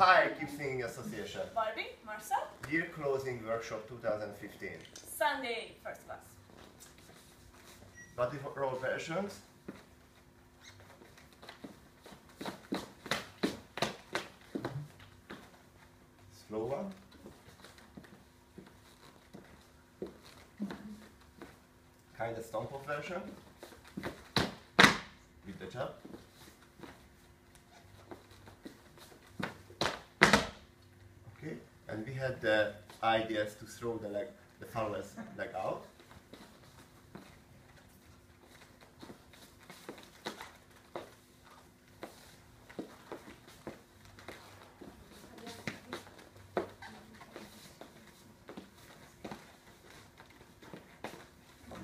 Hi, Keep Swinging Association. Barbi, Marcell, Year Closing Workshop 2015. Sunday, first class. Body roll versions. Slow one. Kind of stomp version. With the jump. Okay, and we had the ideas to throw the leg, the followers leg out.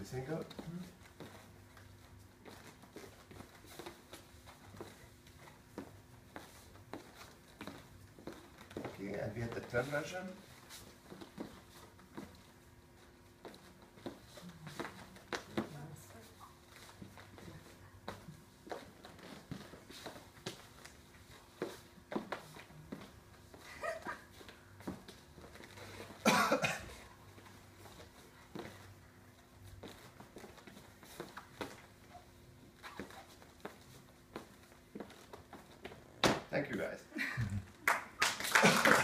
Single. Okay, and we had the third version. Thank you guys.